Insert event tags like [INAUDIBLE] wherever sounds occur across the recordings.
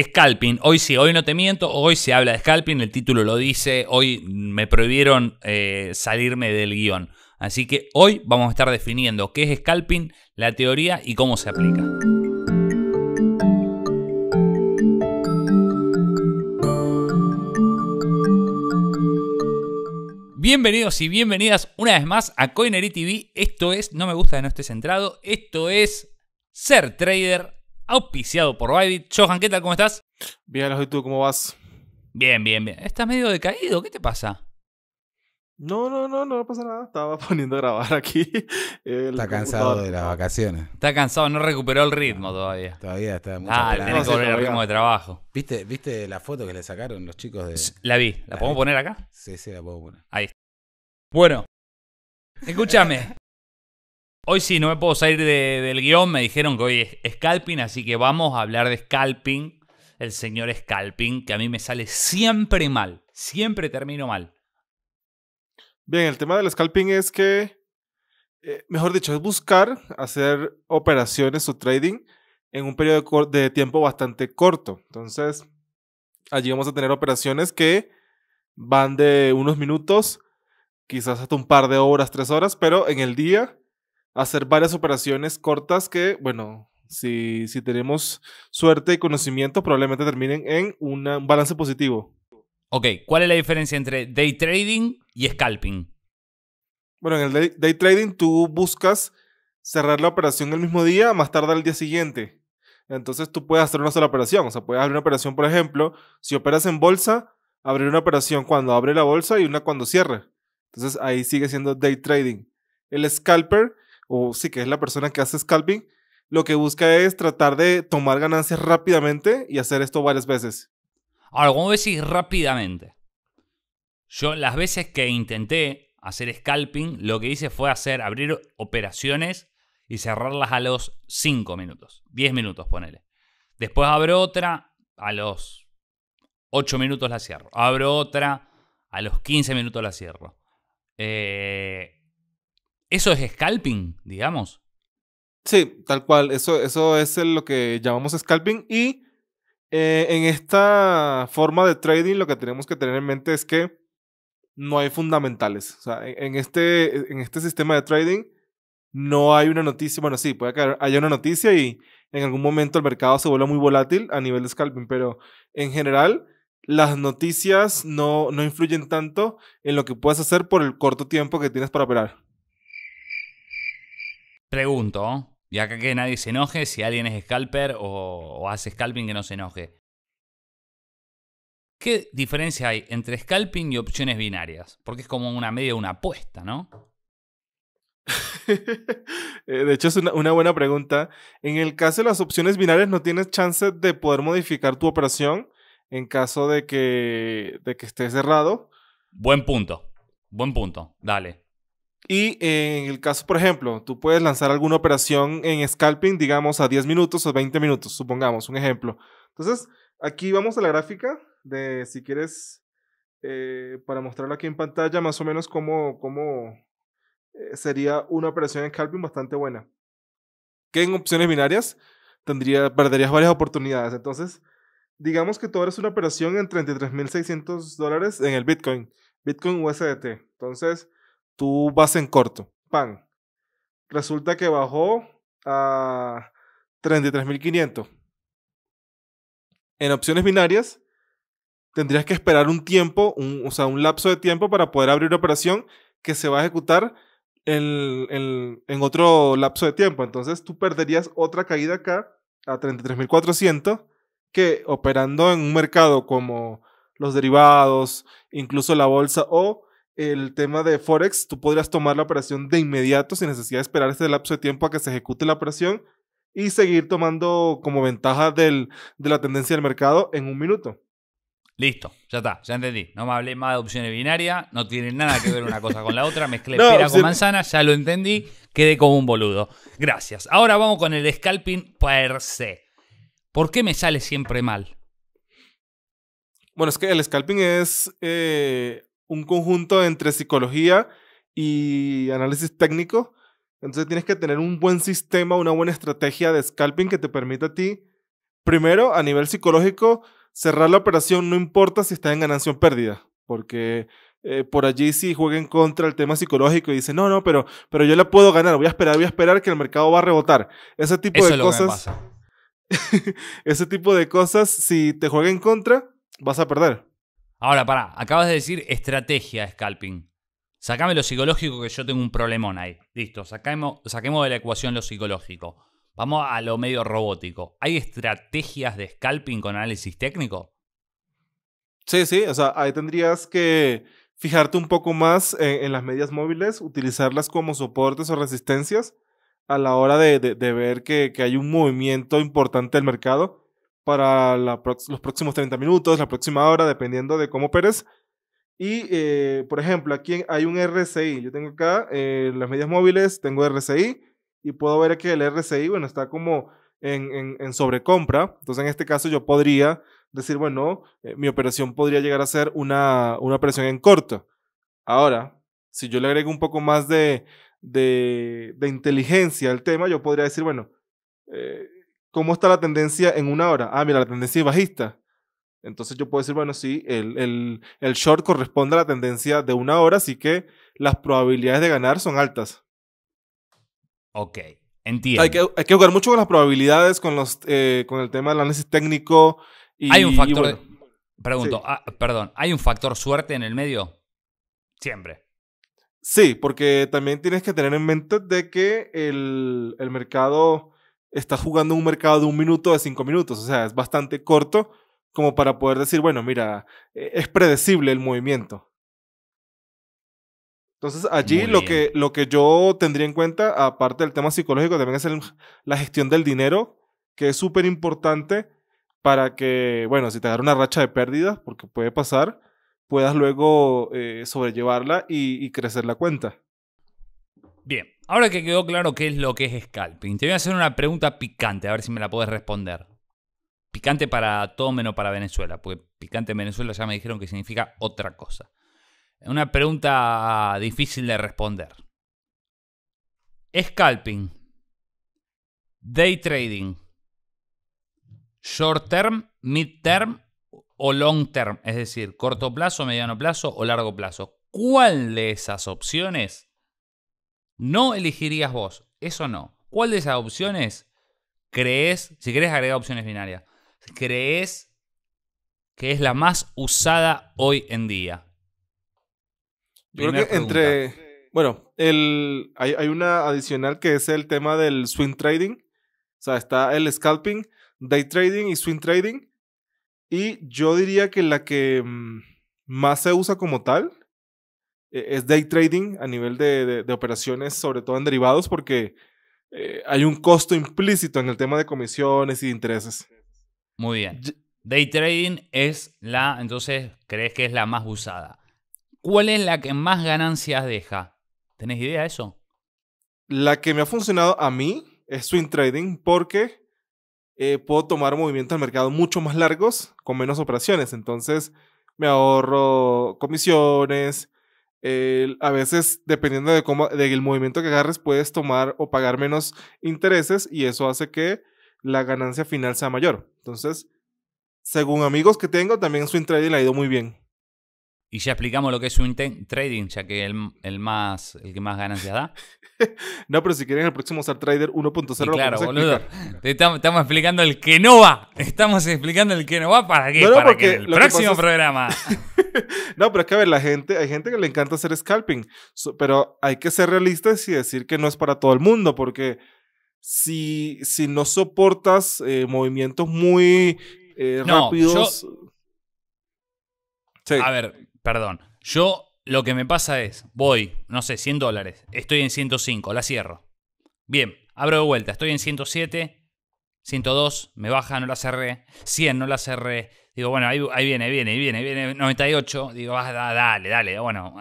Scalping, hoy sí, hoy no te miento, hoy se habla de scalping, el título lo dice, hoy me prohibieron eh, salirme del guion. Así que hoy vamos a estar definiendo qué es scalping, la teoría y cómo se aplica. Bienvenidos y bienvenidas una vez más a Coinery TV. Esto es, no me gusta que no estés centrado, esto es Ser Trader auspiciado por Bybit. Johan, ¿qué tal? ¿Cómo estás? Bien, ¿y tú cómo vas? Bien, bien, bien. Estás medio decaído, ¿qué te pasa? No, no, no, no pasa nada. Estaba [LAUGHS] poniendo a grabar aquí. está cansado de las vacaciones. Está cansado, no recuperó el ritmo todavía. Todavía está mucho Ah, tenés que volver el ritmo de trabajo. ¿Viste, ¿Viste la foto que le sacaron los chicos de. La vi. ¿La, podemos poner acá? Sí, sí, la puedo poner. Ahí. Bueno, escúchame. Hoy sí, no me puedo salir del guion. Me dijeron que hoy es scalping, así que vamos a hablar de scalping. El señor scalping, que a mí me sale siempre mal. Siempre termino mal. Bien, el tema del scalping es que, eh, mejor dicho, es buscar hacer operaciones o trading en un periodo de tiempo bastante corto. Entonces, allí vamos a tener operaciones que van de unos minutos, quizás hasta un par de horas, tres horas, pero en el día hacer varias operaciones cortas que, bueno, si, si tenemos suerte y conocimiento, probablemente terminen en un balance positivo. Ok, ¿cuál es la diferencia entre day trading y scalping? Bueno, en el day, trading tú buscas cerrar la operación el mismo día, más tarde al día siguiente. Entonces tú puedes hacer una sola operación. O sea, puedes abrir una operación, por ejemplo, si operas en bolsa, abrir una operación cuando abre la bolsa y una cuando cierre. Entonces ahí sigue siendo day trading. El scalper o sí que es la persona que hace scalping, lo que busca es tratar de tomar ganancias rápidamente y hacer esto varias veces. Ahora, ¿cómo decís rápidamente? Yo las veces que intenté hacer scalping, lo que hice fue hacer, abrir operaciones y cerrarlas a los 5 minutos, 10 minutos, ponele. Después abro otra, a los 8 minutos la cierro. Abro otra, a los 15 minutos la cierro. Eh, ¿Eso es scalping, digamos? Sí, tal cual. Eso, eso es lo que llamamos scalping. Y eh, en esta forma de trading lo que tenemos que tener en mente es que no hay fundamentales. O sea, en este, en este sistema de trading no hay una noticia. Bueno, sí, puede que haya una noticia y en algún momento el mercado se vuelva muy volátil a nivel de scalping, pero en general las noticias no, no influyen tanto en lo que puedes hacer por el corto tiempo que tienes para operar. Pregunto, y acá que nadie se enoje, si alguien es scalper o, hace scalping que no se enoje. ¿Qué diferencia hay entre scalping y opciones binarias? Porque es como una media una apuesta, ¿no? [LAUGHS] Eh, de hecho, es una, buena pregunta. En el caso de las opciones binarias, no tienes chance de poder modificar tu operación en caso de que, de que esté cerrado. Buen punto. Buen punto. Dale. Y en el caso, por ejemplo, tú puedes lanzar alguna operación en scalping, digamos, a 10 minutos o 20 minutos, supongamos, un ejemplo. Entonces, aquí vamos a la gráfica de, si quieres, eh, para mostrarlo aquí en pantalla, más o menos cómo, cómo eh, sería una operación en scalping bastante buena. Que en opciones binarias tendría, perderías varias oportunidades. Entonces, digamos que tú eres una operación en 33.600 dólares en el Bitcoin, Bitcoin USDT. Entonces, tú vas en corto, pan. Resulta que bajó a 33.500. En opciones binarias, tendrías que esperar un tiempo, un, o sea, un lapso de tiempo para poder abrir una operación que se va a ejecutar en, en otro lapso de tiempo. Entonces tú perderías otra caída acá a 33.400 que operando en un mercado como los derivados, incluso la bolsa o el tema de Forex, tú podrías tomar la operación de inmediato sin necesidad de esperar este lapso de tiempo a que se ejecute la operación y seguir tomando como ventaja del, de la tendencia del mercado en un minuto. Listo, ya está, ya entendí. No me hablé más de opciones binarias, no tiene nada que ver una cosa con la otra. Mezclé [LAUGHS] pera con manzana, ya lo entendí, quedé como un boludo. Gracias. Ahora vamos con el scalping per se. ¿Por qué me sale siempre mal? Bueno, es que el scalping es eh, un conjunto entre psicología y análisis técnico. Entonces tienes que tener un buen sistema, una buena estrategia de scalping que te permita a ti primero, a nivel psicológico, cerrar la operación no importa si está en ganancia o pérdida, porque eh, por allí si jueguen contra el tema psicológico y dicen, no, no, pero, pero yo la puedo ganar, voy a esperar, voy a esperar que el mercado va a rebotar. Ese tipo de cosas. [LAUGHS] ese tipo de cosas, si te juega en contra, vas a perder. Ahora, pará, acabas de decir estrategia scalping. Sacame lo psicológico que yo tengo un problemón ahí. Listo, saquemos, saquemos de la ecuación lo psicológico. Vamos a lo medio robótico. ¿Hay estrategias de scalping con análisis técnico? Sí, sí, o sea, ahí tendrías que fijarte un poco más en, las medias móviles, utilizarlas como soportes o resistencias a la hora de, ver que, hay un movimiento importante del mercado para los próximos 30 minutos, la próxima hora, dependiendo de cómo operes. Y, eh, por ejemplo, aquí hay un RSI. Yo tengo acá eh, las medias móviles, tengo RSI y puedo ver que el RSI, bueno, está como en, en, en sobrecompra. Entonces, en este caso, yo podría decir, bueno, eh, mi operación podría llegar a ser una, una operación en corto. Ahora, si yo le agrego un poco más de, de, de inteligencia al tema, yo podría decir, bueno, eh, ¿cómo está la tendencia en una hora? Ah, mira, la tendencia es bajista. Entonces yo puedo decir, bueno, sí, el, el, el short corresponde a la tendencia de una hora, así que las probabilidades de ganar son altas. Ok, entiendo. Hay que, hay que jugar mucho con las probabilidades, con, los, eh, con el tema del análisis técnico, hay un factor. pregunto, ah, perdón, ¿hay un factor suerte en el medio? Siempre. Sí, porque también tienes que tener en mente de que el, el mercado está jugando un mercado de un minuto de cinco minutos. O sea, es bastante corto como para poder decir, bueno, mira, e, es predecible el movimiento. Entonces, allí lo que, lo que yo tendría en cuenta, aparte del tema psicológico, también es la gestión del dinero, que es súper importante para que, bueno, si te agarra una racha de pérdidas, porque puede pasar, puedas luego eh, sobrellevarla y, crecer la cuenta. Bien, ahora que quedó claro qué es lo que es scalping, te voy a hacer una pregunta picante, a ver si me la puedes responder. Picante para todo menos para Venezuela, porque picante en Venezuela ya me dijeron que significa otra cosa. Una pregunta difícil de responder. Scalping, day trading, short term, mid term o long term, es decir, corto plazo, mediano plazo o largo plazo. ¿Cuál de esas opciones no elegirías vos? Eso no. ¿Cuál de esas opciones crees, si querés agregar opciones binarias, crees que es la más usada hoy en día? Yo creo que entre, bueno, el, hay, hay una adicional que es el tema del swing trading. O sea, está el scalping, day trading y swing trading. Y yo diría que la que mm, más se usa como tal es day trading a nivel de, de, operaciones, sobre todo en derivados, porque eh, hay un costo implícito en el tema de comisiones y de intereses. Muy bien. Day trading es la, entonces, crees que es la más usada. ¿Cuál es la que más ganancias deja? ¿Tenés idea de eso? La que me ha funcionado a mí es swing trading porque eh, puedo tomar movimientos al mercado mucho más largos con menos operaciones. Entonces me ahorro comisiones. A veces, dependiendo de cómo, del movimiento que agarres, puedes tomar o pagar menos intereses y eso hace que la ganancia final sea mayor. Entonces, según amigos que tengo, también swing trading le ha ido muy bien. Y ya explicamos lo que es swing trading, ya que el, el, más, el que más ganancias da. [LAUGHS] no, pero si quieren el próximo Star Trader 1.0 Claro, boludo. Estamos, explicando el que no va. Estamos explicando el que no va para qué. para que el próximo programa. [LAUGHS] [LAUGHS] no, pero es que a ver, la gente, hay gente que le encanta hacer scalping. pero hay que ser realistas y decir que no es para todo el mundo, porque si, si no soportas eh, movimientos muy eh, rápidos. A ver, Perdón. Yo lo que me pasa es, voy, no sé, 100 dólares. Estoy en 105, la cierro. Bien, abro de vuelta, estoy en 107, 102, me baja, no la cerré. 100, no la cerré. Digo, bueno, ahí, viene, ahí viene, ahí viene, ahí viene. 98, digo, ah, dale, dale. Bueno,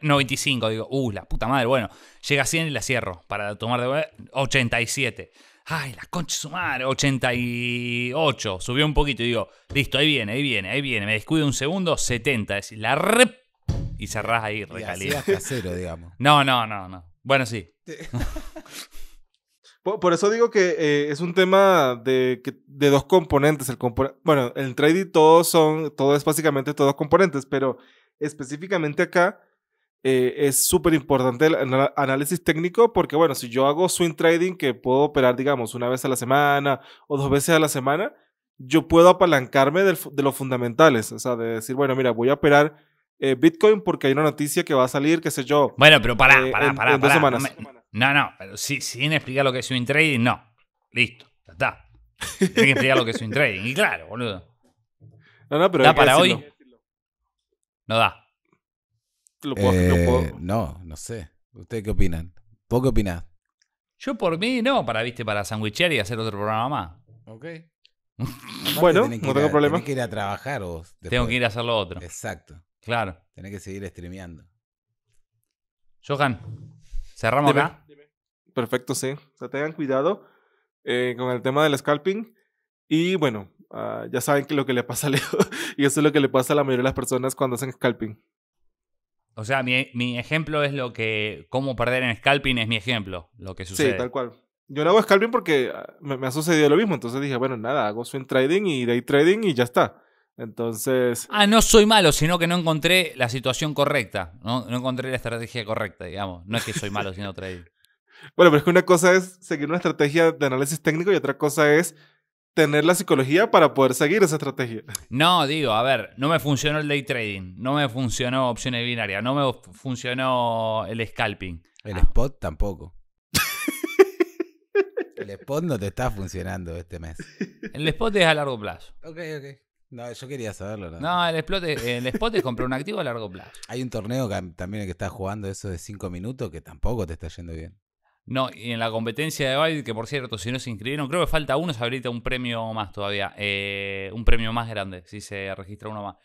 95, digo, uh, la puta madre. Bueno, llega a 100 y la cierro para tomar de vuelta. 87. Ay, la concha su madre, 88. Subió un poquito y digo, listo, ahí viene, ahí viene, ahí viene. Me descuido un segundo, 70. Es decir, la rep. Y cerrás ahí, recaliente. cero, digamos. No, no, no, no. Bueno, sí. [LAUGHS] Por, por eso digo que eh, es un tema de, que- de dos componentes. El bueno, en trading todos son, todo es básicamente todos componentes, pero específicamente acá eh, es súper importante el análisis técnico porque, bueno, si yo hago swing trading que puedo operar, digamos, una vez a la semana o dos veces a la semana, yo puedo apalancarme del de los fundamentales. O sea, de decir, bueno, mira, voy a operar eh, Bitcoin porque hay una noticia que va a salir, qué sé yo. Bueno, pero pará, eh, pará, en- pará. en dos pará. semanas. No, me- no, no, pero sí, sin explicar lo que es swing trading, no. Listo, ya está. Tienes que explicar lo que es swing trading. Y claro, boludo. No, no, pero ¿Da para decirlo. hoy? No da. Lo puedo, lo Eh, puedo- No, no sé. ¿Ustedes qué opinan? ¿Vos qué opinás? Yo por mí no, para, viste, para sandwichear y hacer otro programa más. Ok. [LAUGHS] Bueno, no tengo problema. Tenés que ir a trabajar vos. Tengo después. que ir a hacer lo otro. Exacto. Claro. Tenés que seguir streameando. Johan, cerramos acá. Perfecto, sí. O sea, tengan cuidado eh, con el tema del scalping. Y bueno, ah, ya saben que lo que le pasa a Leo. [LAUGHS] y eso es lo que le pasa a la mayoría de las personas cuando hacen scalping. O sea, mi, mi ejemplo es lo que. Cómo perder en scalping es mi ejemplo. Lo que sucede. Sí, tal cual. Yo no hago scalping porque ah, me, me ha sucedido lo mismo. Entonces dije, bueno, nada, hago swing trading y day trading y ya está. Entonces, Ah, no soy malo, sino que no encontré la situación correcta. No, no encontré la estrategia correcta, digamos. No es que soy malo [LAUGHS] haciendo trading. Bueno, pero es que una cosa es seguir una estrategia de análisis técnico y otra cosa es tener la psicología para poder seguir esa estrategia. No, digo, a ver, no me funcionó el day trading, no me funcionó opciones binarias, no me fu- funcionó el scalping. El Ah. spot tampoco. El spot no te está funcionando este mes. El spot es a largo plazo. Ok, ok. No, yo quería saberlo. ¿no? No, el, spot es, el spot es comprar un activo a largo plazo. Hay un torneo que, también el que está jugando eso de 5 minutos que tampoco te está yendo bien. No, y en la competencia de Byte, que por cierto, si no se inscribieron, creo que falta uno, se habilita un premio más todavía. eh, un premio más grande, si se registra uno más.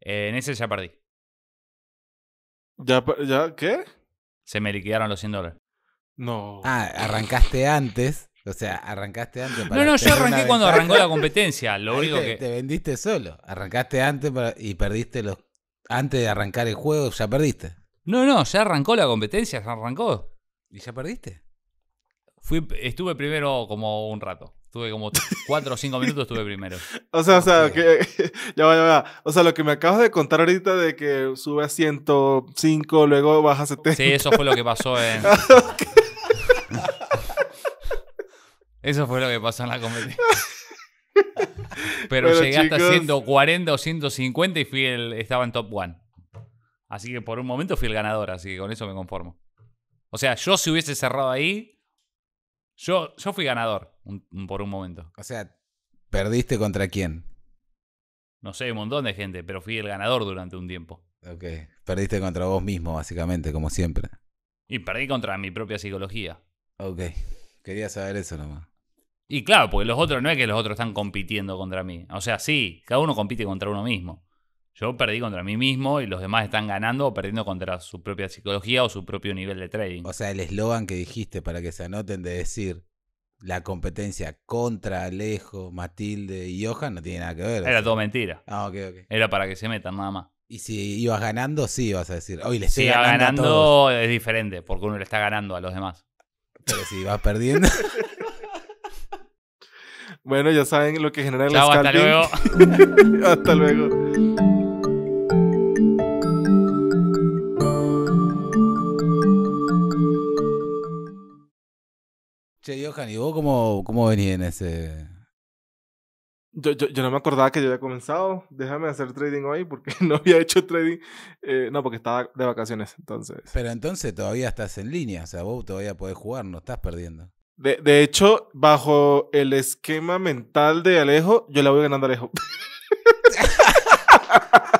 Eh, en ese ya perdí. ¿Ya? ya ¿Qué? Se me liquidaron los 100 dólares. No. Ah, arrancaste antes. O sea, arrancaste antes. No, no, yo arranqué cuando arrancó la competencia. Lo Ahí único te, que. te vendiste solo. Arrancaste antes para- y perdiste los. Antes de arrancar el juego, ya perdiste. No, no, ya arrancó la competencia, ya arrancó. ¿Y ya perdiste? Fui, estuve primero como un rato. Estuve como 4 o 5 minutos, estuve primero. [LAUGHS] O sea, o sea, que. [LAUGHS] ya va, ya va. O sea, lo que me acabas de contar ahorita de que sube a 105, luego baja a 70. Sí, eso fue lo que pasó en. [LAUGHS] Eso fue lo que pasó en la competencia. Pero Bueno, llegué hasta chicos. 140 o 150 y fui el, estaba en top 1. Así que por un momento fui el ganador, así que con eso me conformo. O sea, yo si hubiese cerrado ahí, yo, yo fui ganador un- un- por un momento. O sea, ¿perdiste contra quién? No sé, un montón de gente, pero fui el ganador durante un tiempo. Ok. Perdiste contra vos mismo, básicamente, como siempre. Y perdí contra mi propia psicología. Ok. Quería saber eso nomás. Y claro, porque los otros no es que los otros están compitiendo contra mí. O sea, sí, cada uno compite contra uno mismo. Yo perdí contra mí mismo y los demás están ganando o perdiendo contra su propia psicología o su propio nivel de trading. O sea, el eslogan que dijiste para que se anoten de decir la competencia contra Alejo, Matilde y Johan no tiene nada que ver. o Era sea. todo mentira. Ah, ok, ok. Era para que se metan nada más. Y si ibas ganando, sí ibas a decir, hoy le estoy Si iba ganando, a todos". ganando es diferente, porque uno le está ganando a los demás. Pero si vas perdiendo, [LAUGHS] Bueno, ya saben lo que genera el Chao, hasta luego. [LAUGHS] hasta luego. Che, Johan, ¿y vos cómo, cómo venís en ese...? Yo, yo, yo no me acordaba que yo había comenzado. Déjame hacer trading hoy porque [LAUGHS] no había hecho trading. Eh, no, porque estaba de vacaciones. Entonces. Pero entonces todavía estás en línea, o sea, vos todavía podés jugar, no estás perdiendo. De, de hecho, bajo el esquema mental de Alejo, yo la voy ganando a Alejo. [LAUGHS]